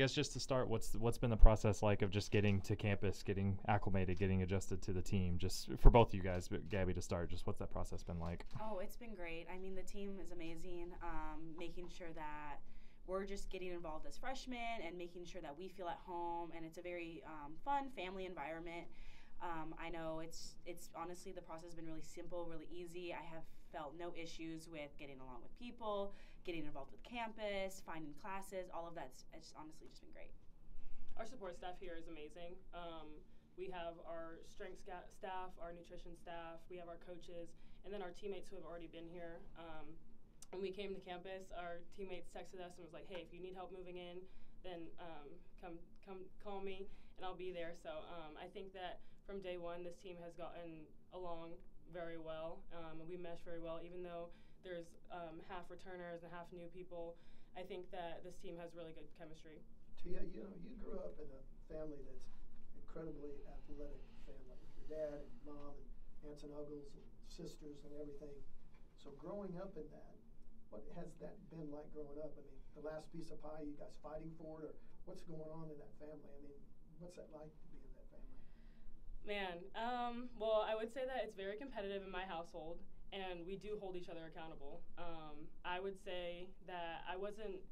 I guess just to start, what's what's been the process like of just getting to campus, getting acclimated, getting adjusted to the team? Just for both of you guys, but Gabbie to start, just what's that process been like? Oh, it's been great. I mean, the team is amazing. Um, making sure that we're just getting involved as freshmen and making sure that we feel at home, and it's a very um, fun family environment. Um, I know it's it's honestly the process has been really simple, really easy. I have felt no issues with getting along with people, getting involved with campus, finding classes. All of that's it's honestly just been great. Our support staff here is amazing. Um, we have our strength sca- staff, our nutrition staff, we have our coaches, and then our teammates who have already been here. Um, when we came to campus, our teammates texted us and was like, "Hey, if you need help moving in, then um, come come call me, and I'll be there." So um, I think that from day one, this team has gotten along very well. Um, we mesh very well, even though there's um, half returners and half new people. I think that this team has really good chemistry. Tia, you know, you grew up in a family that's incredibly athletic family. Your dad and mom and aunts and uncles and sisters and everything. So growing up in that, what has that been like growing up? I mean, the last piece of pie, you guys fighting for it, or what's going on in that family? I mean, what's that like to be in that family? Man, um, well, I would say that it's very competitive in my household, and we do hold each other accountable. Um, I would say that I wasn't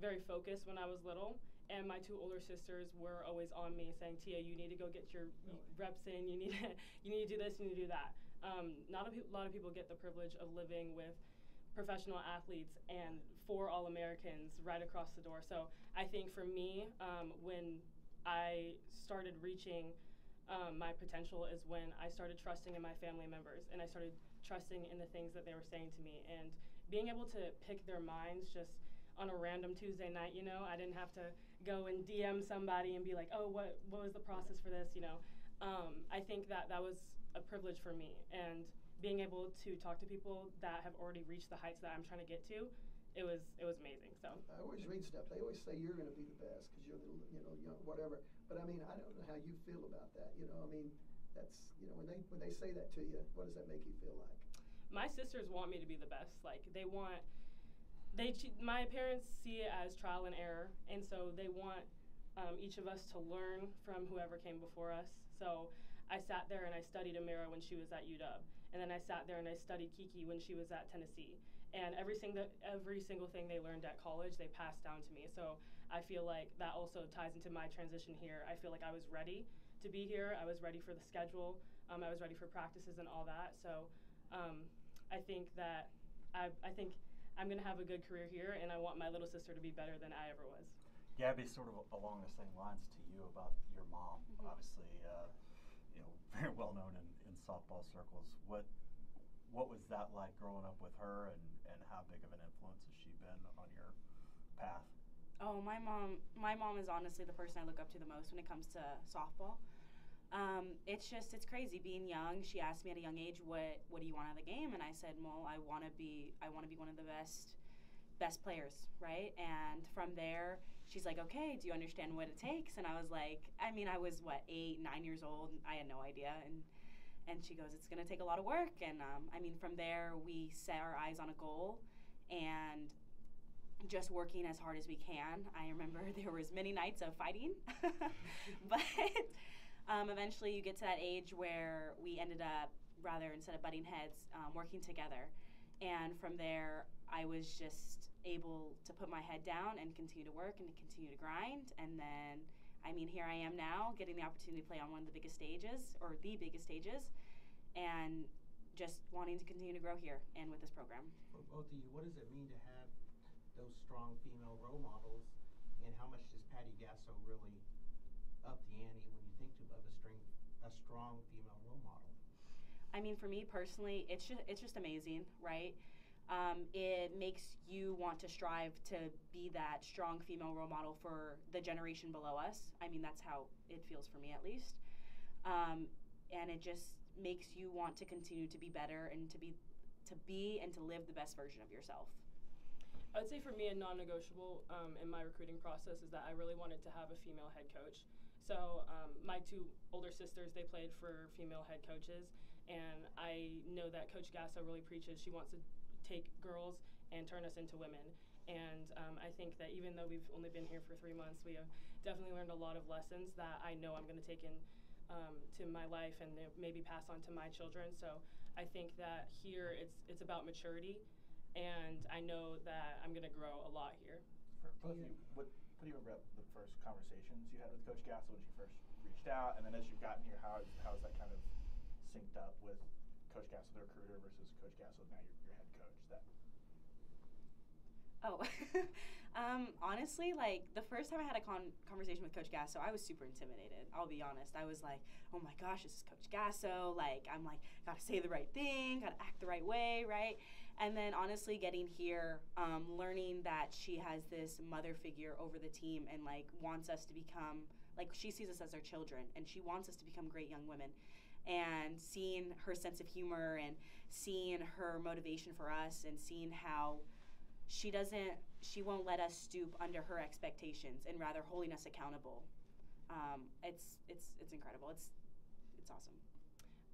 very focused when I was little, and my two older sisters were always on me, saying, "Tia, you need to go get your Really? reps in. You need to, you need to do this. You need to do that." Um, not a, pe- lot of people get the privilege of living with professional athletes and four All Americans right across the door. So I think for me, um, when I started reaching um, my potential is when I started trusting in my family members and I started trusting in the things that they were saying to me. And being able to pick their minds just on a random Tuesday night, you know, I didn't have to go and DM somebody and be like, oh, what, what was the process for this, you know. Um, I think that that was a privilege for me. And being able to talk to people that have already reached the heights that I'm trying to get to, it was, it was amazing, so. I always read stuff. They always say you're going to be the best because you're the, you know, young, whatever. But I mean, I don't know how you feel about that. You know, I mean, that's you know, when they when they say that to you, what does that make you feel like? my sisters want me to be the best. Like they want, they my parents see it as trial and error, and so they want um, each of us to learn from whoever came before us. So I sat there and I studied Amira when she was at UW, and then I sat there and I studied Kiki when she was at Tennessee. And every single every single thing they learned at college, they passed down to me. So I feel like that also ties into my transition here. I feel like I was ready to be here. I was ready for the schedule. Um, I was ready for practices and all that. So um, I think that I, I think I'm going to have a good career here, and I want my little sister to be better than I ever was. Gabbie, sort of along the same lines to you about your mom. Mhm. Obviously, uh, you know, very well known in, in softball circles. What what was that like growing up with her, and, and how big of an influence has she been on your path? Oh, my mom. My mom is honestly the person I look up to the most when it comes to softball. Um, it's just it's crazy being young. She asked me at a young age, "What what do you want out of the game?" And I said, "Well, I want to be I want to be one of the best best players, right?" And from there, she's like, "Okay, do you understand what it takes?" And I was like, I mean, I was what eight, nine years old. And I had no idea, and and she goes, "It's gonna take a lot of work." And um, I mean, from there, we set our eyes on a goal, and just working as hard as we can. I remember there was many nights of fighting, but um, eventually you get to that age where we ended up rather instead of butting heads, um, working together, and from there I was just able to put my head down and continue to work and to continue to grind, and then. I mean, here I am now, getting the opportunity to play on one of the biggest stages, or the biggest stages, and just wanting to continue to grow here and with this program. For both of you, what does it mean to have those strong female role models, and how much does Patty Gasso really up the ante when you think of a string, a strong female role model? I mean, for me personally, it's just it's just amazing, right? Um, it makes you want to strive to be that strong female role model for the generation below us. I mean, that's how it feels for me, at least. Um, and it just makes you want to continue to be better and to be to be and to live the best version of yourself. I would say for me, a non-negotiable um, in my recruiting process is that I really wanted to have a female head coach. So um, my two older sisters, they played for female head coaches, and I know that Coach Gasso really preaches. She wants to take girls and turn us into women. And um, I think that even though we've only been here for three months, we have definitely learned a lot of lessons that I know I'm going to take in um, to my life and maybe pass on to my children. So I think that here it's it's about maturity, and I know that I'm going to grow a lot here. For both of you, what, what do you remember about the first conversations you had with Coach Gasso when she first reached out, and then as you've gotten here, how how's that kind of synced up with Coach Gasso, the recruiter, versus Coach Gasso, now your, your head coach? That Oh, um, honestly, like the first time I had a con- conversation with Coach Gasso, I was super intimidated. I'll be honest. I was like, oh my gosh, this is Coach Gasso. Like, I'm like, gotta say the right thing, gotta act the right way, right? And then honestly, getting here, um, learning that she has this mother figure over the team and like wants us to become, like, she sees us as her children and she wants us to become great young women. And seeing her sense of humor and seeing her motivation for us and seeing how she doesn't she won't let us stoop under her expectations and rather holding us accountable um, it's it's it's incredible it's it's awesome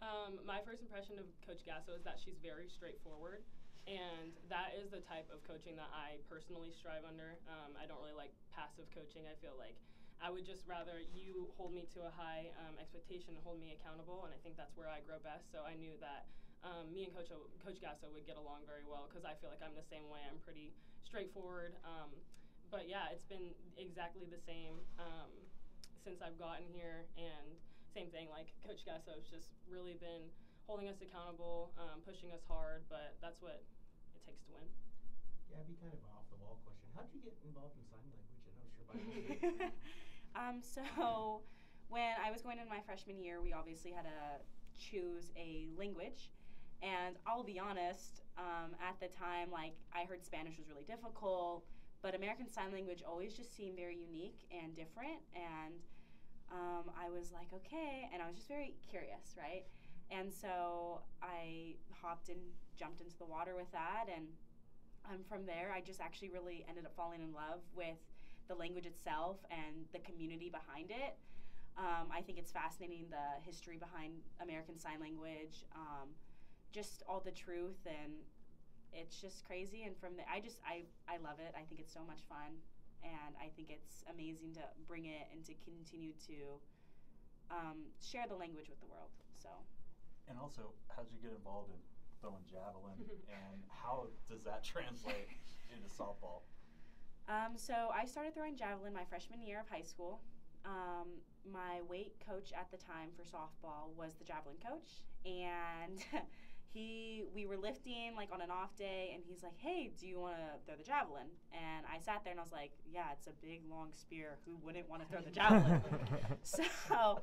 Um, my first impression of Coach Gasso is that she's very straightforward, and that is the type of coaching that I personally strive under. Um, I don't really like passive coaching. I feel like I would just rather you hold me to a high um, expectation and hold me accountable, and I think that's where I grow best. So I knew that um, me and Coach o- Coach Gasso would get along very well because I feel like I'm the same way. I'm pretty straightforward. Um, but yeah, it's been exactly the same um, since I've gotten here, and same thing. Like Coach Gasso's just really been holding us accountable, um, pushing us hard. But that's what it takes to win. Yeah, it'd be kind of off the wall question. How'd you get involved in sign language? I noticed you're bilingual. um, so when I was going in my freshman year, we obviously had to choose a language. And I'll be honest, um, at the time, like I heard Spanish was really difficult, but American Sign Language always just seemed very unique and different. And um, I was like, okay, and I was just very curious, right? And so I hopped and jumped into the water with that, and um, from there, I just actually really ended up falling in love with the language itself and the community behind it. Um, I think it's fascinating the history behind American Sign Language, um, just all the truth, and it's just crazy. And from the, I just I I love it. I think it's so much fun, and I think it's amazing to bring it and to continue to um, share the language with the world. So. And also, how'd you get involved in throwing javelin, and how does that translate into softball? Um, so I started throwing javelin my freshman year of high school. Um, my weight coach at the time for softball was the javelin coach, and he we were lifting like on an off day, and he's like, "Hey, do you want to throw the javelin?" And I sat there and I was like, "Yeah, it's a big long spear. Who wouldn't want to throw the javelin?" so.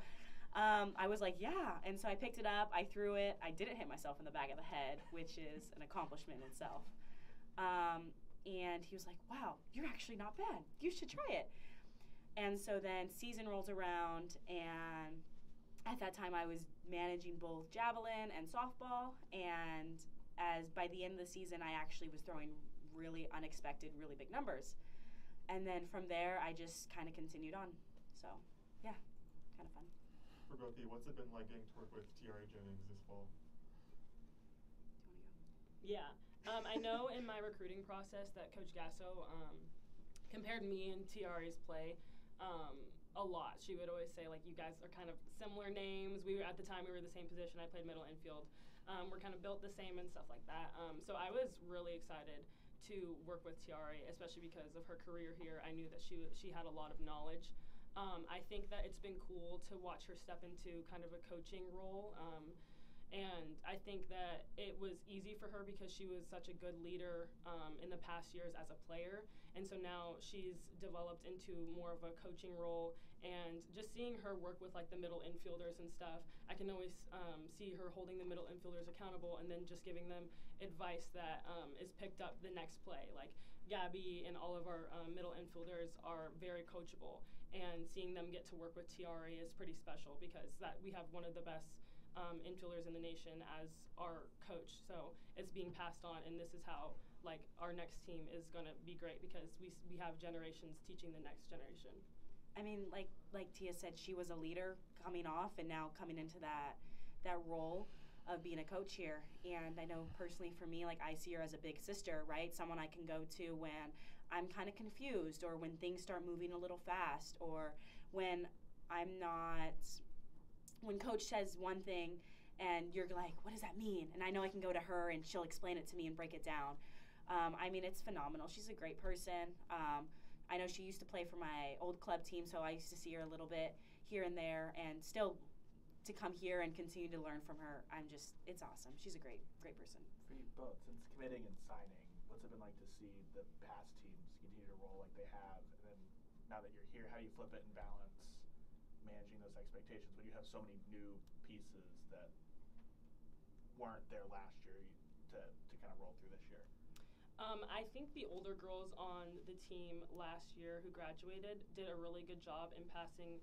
Um, I was like, yeah. And so I picked it up, I threw it. I didn't hit myself in the back of the head, which is an accomplishment in itself. Um, and he was like, wow, you're actually not bad. You should try it. And so then season rolls around, and at that time I was managing both javelin and softball. And as by the end of the season, I actually was throwing really unexpected, really big numbers. And then from there, I just kind of continued on. So, yeah, kind of fun. For both of you, what's it been like getting to work with Tiare Jennings this fall? Yeah. Um, I know in my recruiting process that Coach Gasso um, compared me and Tiare's play um, a lot. She would always say, like, you guys are kind of similar names. We were, at the time, we were the same position. I played middle infield. Um, we're kind of built the same and stuff like that. Um, so I was really excited to work with Tiari, especially because of her career here. I knew that she, she had a lot of knowledge. Um, I think that it's been cool to watch her step into kind of a coaching role. And I think that it was easy for her because she was such a good leader um, in the past years as a player. And so now she's developed into more of a coaching role. And just seeing her work with like the middle infielders and stuff, I can always um, see her holding the middle infielders accountable and then just giving them advice that um, is picked up the next play. Like Gabbie and all of our um, middle infielders are very coachable. And seeing them get to work with Tiare is pretty special because that we have one of the best um, in the nation as our coach. So it's being passed on, and this is how like our next team is going to be great because we we have generations teaching the next generation. I mean, like like Tia said, she was a leader coming off, and now coming into that that role of being a coach here. And I know personally for me, like I see her as a big sister, right? Someone I can go to when I'm kind of confused, or when things start moving a little fast, or when I'm not, when coach says one thing and you're like, what does that mean? And I know I can go to her and she'll explain it to me and break it down. Um, I mean, it's phenomenal. She's a great person. Um, I know she used to play for my old club team, so I used to see her a little bit here and there, and still to come here and continue to learn from her, I'm just, it's awesome. She's a great, great person. For you both, since committing and signing, what's it been like to see the past teams continue to roll like they have, and then now that you're here, how do you flip it and balance managing those expectations when you have so many new pieces that weren't there last year to to kind of roll through this year? Um, I think the older girls on the team last year who graduated did a really good job in passing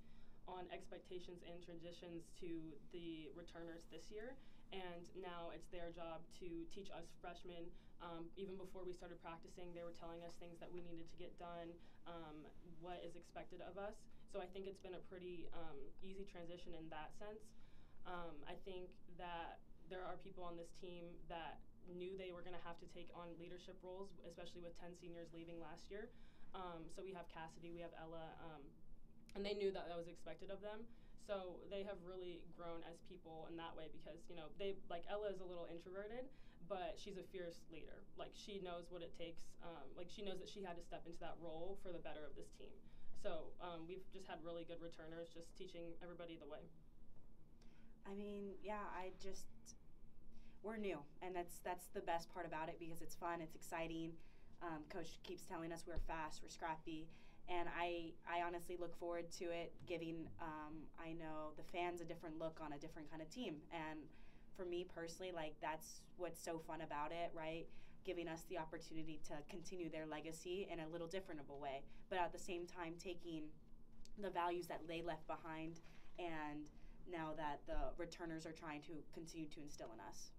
on expectations and transitions to the returners this year. And now it's their job to teach us freshmen. Um, even before we started practicing, they were telling us things that we needed to get done, um, what is expected of us. So I think it's been a pretty um, easy transition in that sense. Um, I think that there are people on this team that knew they were going to have to take on leadership roles, especially with 10 seniors leaving last year. Um, so we have Cassidy, we have Ella, um, and they knew that that was expected of them. So they have really grown as people in that way because you know they like Ella is a little introverted, but she's a fierce leader. Like she knows what it takes. Um, like she knows that she had to step into that role for the better of this team. So um, we've just had really good returners, just teaching everybody the way. I mean, yeah, I just we're new, and that's that's the best part about it because it's fun, it's exciting. Um, Coach keeps telling us we're fast, we're scrappy, and I I honestly look forward to it, giving um, I know the fans a different look on a different kind of team, and for me personally, like that's what's so fun about it, right? Giving us the opportunity to continue their legacy in a little different of a way, but at the same time taking the values that they left behind and now that the returners are trying to continue to instill in us.